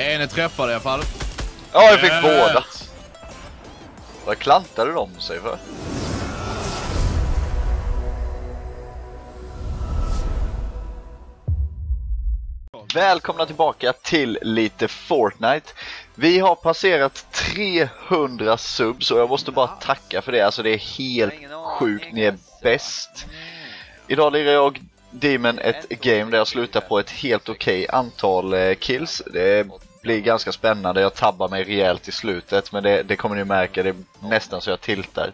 En är träffad i alla fall. Ja, jag fick Yes. båda. Vad klantade de sig för? Välkomna tillbaka till lite Fortnite. Vi har passerat 300 subs och jag måste bara tacka för det. Alltså det är helt sjukt, ni är bäst. Idag lirar jag Demon ett game där jag slutar på ett helt okej antal eh, kills. Det blir ganska spännande, jag tabbar mig rejält i slutet men det, det kommer ni märka, det är nästan så jag tiltar.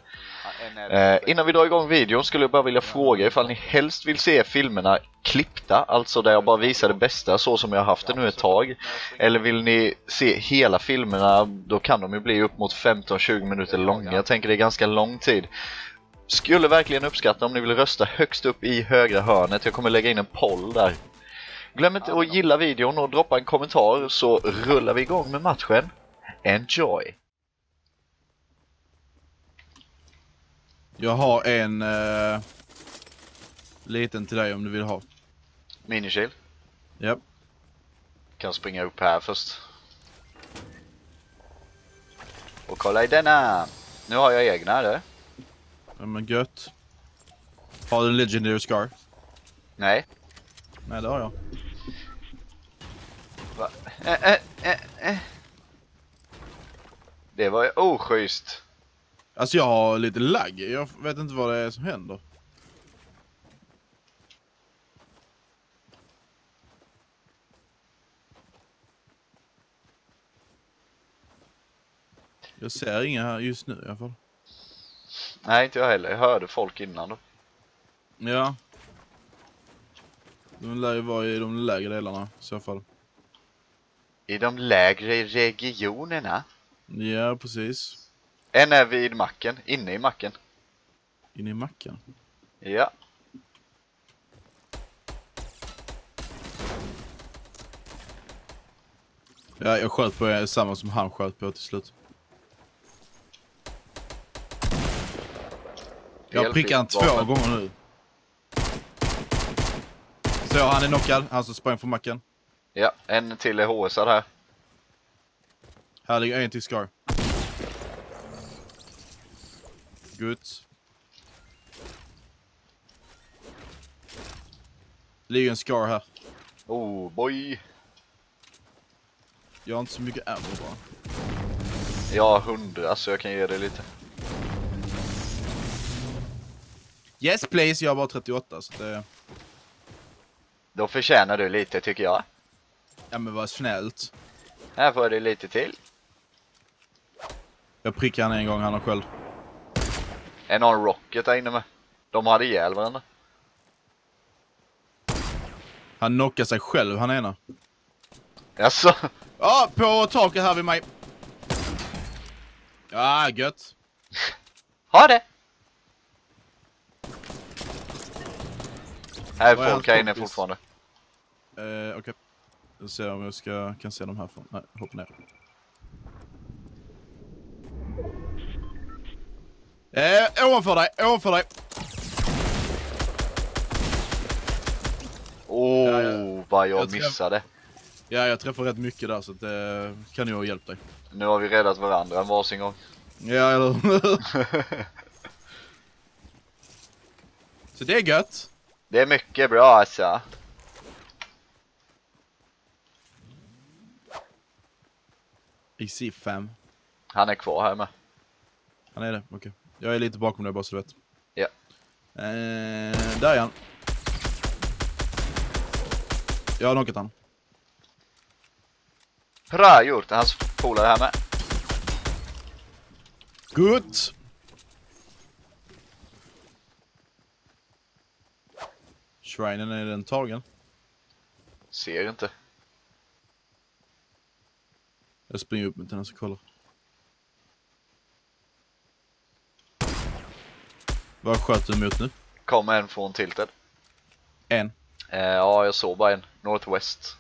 Eh, innan vi drar igång videon skulle jag bara vilja fråga ifall ni helst vill se filmerna klippta, alltså där jag bara visar det bästa så som jag har haft det nu ett tag. Eller vill ni se hela filmerna, då kan de ju bli upp mot 15-20 minuter långa. Jag tänker det är ganska lång tid. Skulle verkligen uppskatta om ni vill rösta högst upp i högra hörnet. Jag kommer lägga in en poll där. Glöm inte att gilla videon och droppa en kommentar så rullar vi igång med matchen. Enjoy! Jag har en eh, liten till dig om du vill ha. Minishield. Japp. Kan springa upp här först. Och kolla i denna! Nu har jag egna eller? Ja, men gött. Har du en legendary scar? Nej. Nej det har jag. Det var ju oschysst. Alltså jag har lite lagg. Jag vet inte vad det är som händer. Jag ser inga här just nu i alla fall. Nej, inte jag heller. Jag hörde folk innan då. Ja. De lär ju vara i de lägre delarna i så fall. I de lägre regionerna. Ja, precis. En är vid macken, inne i macken. Inne i macken. Ja. Ja, jag sköt på er, samma som han sköt på till slut. Jag prickat han två gånger nu. Så han är knockad, han som sprang från macken. Ja, en till är HSad här. Här ligger en till Scar. Guds. Ligger en Scar här. Oh boy. Jag har inte så mycket ammo bara. Jag har 100 så jag kan ge dig lite. Yes please, jag har bara 38 så det... Då förtjänar du lite tycker jag. Ja men vad snällt. Här får du lite till. Jag prickade han en gång, han har själv. En on rocket där inne med. De hade ihjäl varandra. Han knockade sig själv, han ena. Jaså? Ja, på taket här vid mig. Ja, gött. Ha det! Här är folk här inne fortfarande. Eh, Okej. Jag ser om jag ska, kan se dem härifrån. Nej, hoppa ner. Eh, ovanför dig, ovanför dig. Åh, Ja, ja. vad jag Jag missade. Ja, jag träffar rätt mycket där så att det kan ju ha hjälpt dig. Nu har vi räddat varandra en varsin gång. Ja, eller? Så det är gött. Det är mycket bra alltså. Easy fam. Han är kvar här med. Han är det, okej. Jag är lite bakom dig bara så du vet. Ja. Eh, där är han. Jag har knockat han. Bra gjort, hans polare här med. Good! Shrinen, är den tagen? Ser inte. Jag springer upp med den och kollar. Vad sköt du mot nu? Kom en från tilted. En. Eh, ja, jag såg bara en. Northwest.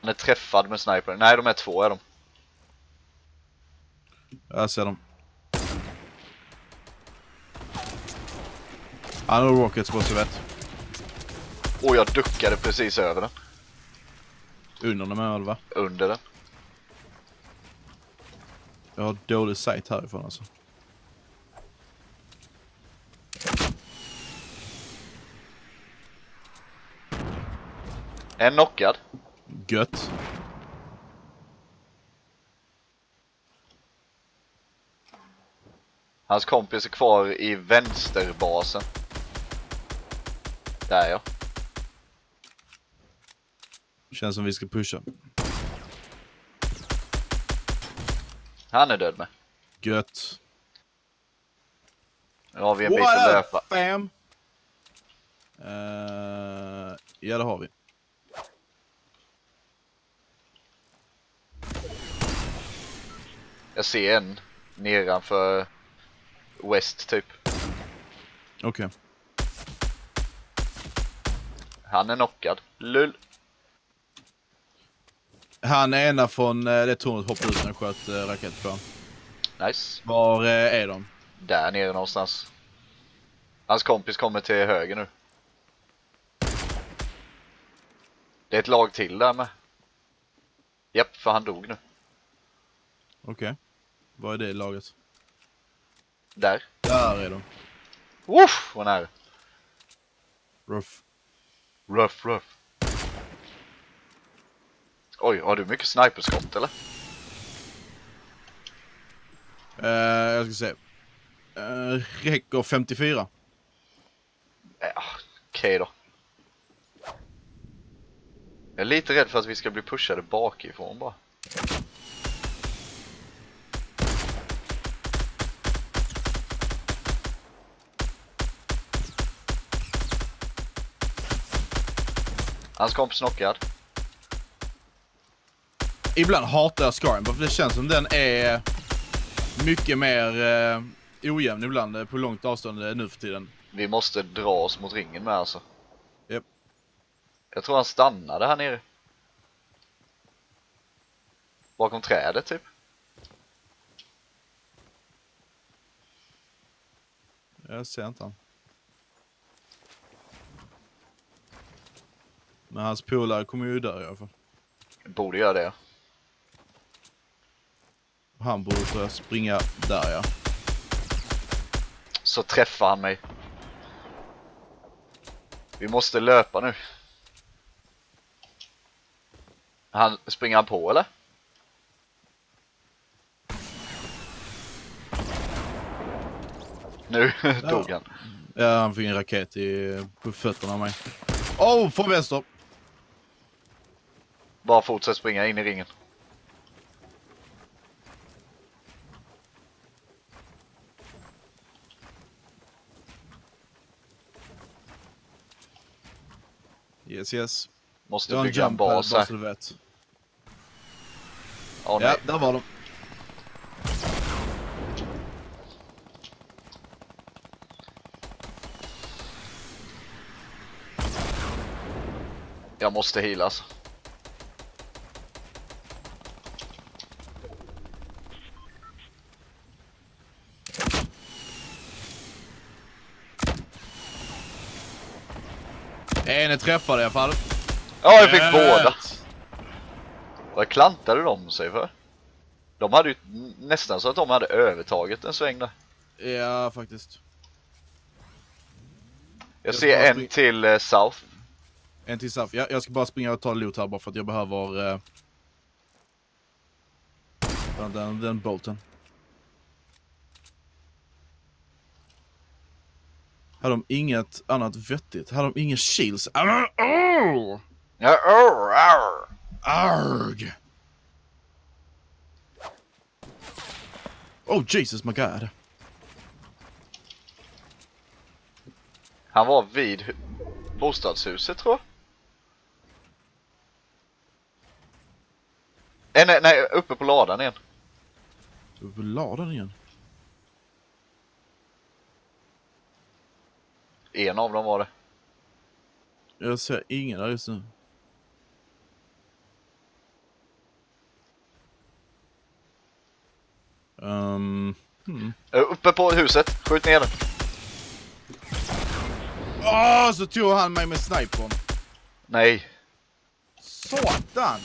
Han är träffad med sniper. Nej, de är två är de. Jag ser dem. Han har rockets så du vet. Och jag duckade precis över den. Under den med va? Under den. Jag har dålig sight härifrån alltså. En knockad. Gött. Hans kompis är kvar i vänsterbasen. Där ja. Känns som vi ska pusha. Han är död med. Gött. Nu har vi en bit att löpa. fam? Uh, ja, det har vi. Jag ser en nedanför West typ. Okej. Okay. Han är knockad. Lull. Han är ena från eh, det tornet hoppade ut när jag sköt eh, raket på. Nice. Var eh, är de? Där nere någonstans. Hans kompis kommer till höger nu. Det är ett lag till där med. Japp, för han dog nu. Okej. Okay. Vad är det laget? Där. Där är de. Woof, vad nära. Rough. Rough, rough. Oj, har du mycket sniperskott eller? Uh, jag ska se. Uh, räcker 54. Ja, Okej okay då. Jag är lite rädd för att vi ska bli pushade bakifrån bara. Hans kompis knockad. Ibland hatar jag Scarring för det känns som den är mycket mer eh, ojämn ibland eh, på långt avstånd eh, nu för tiden. Vi måste dra oss mot ringen med alltså. Yep. Jag tror han stannade här nere. Bakom trädet typ. Jag ser inte han. Men hans polare kommer ju dö i alla fall. Borde göra det. Han borde få springa där ja. Så träffar han mig. Vi måste löpa nu. Han, springer han på eller? Nu dog han. Ja, han fick en raket i, på fötterna av mig. Oh, från vänster! Bara fortsätt springa in i ringen. Yes, yes. Måste bygga en bas här. Vet. Oh, ja, där var de. Jag måste healas. En är träffad i alla fall. Ja, jag fick Rätt. båda. Vad klantade de sig för? De hade ju nästan så att de hade övertaget en sväng där. Ja, faktiskt. Jag, jag ser en till uh, South. En till South. Ja, jag ska bara springa och ta loot här bara för att jag behöver... Uh... Den, den bolten. Hade de inget annat vettigt? Hade de inga shields? Oh! Ja, oh, arr. Arg! Oh Jesus my god. Han var vid bostadshuset tror jag. Eh, nej, nej, uppe på ladan igen. Uppe på ladan igen? En av dem var det. Jag ser ingen där just nu. Um, hmm. Uppe på huset, skjut ner den. Åh, oh, så tog han mig med snipern. Nej. Satan!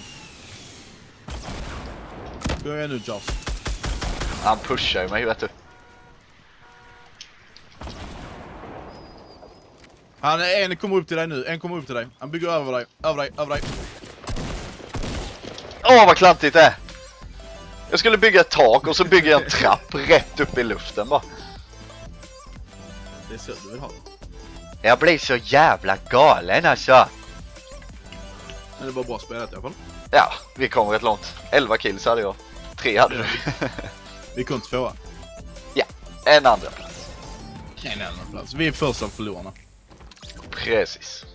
Är nu Joss? Han pushar ju mig vet du. Han en kommer upp till dig nu, en kommer upp till dig. Han bygger över dig, över dig, över dig. Åh vad klantigt det är! Jag skulle bygga ett tak och så bygger jag en trapp rätt upp i luften bara. Det är så du vill ha. Jag blir så jävla galen alltså. Men det var bra spelat i alla fall. Ja, vi kom rätt långt. 11 kills hade jag. Tre hade du. Vi kom tvåa. En andra plats. En annan plats. Vi är första förlorarna. Precis.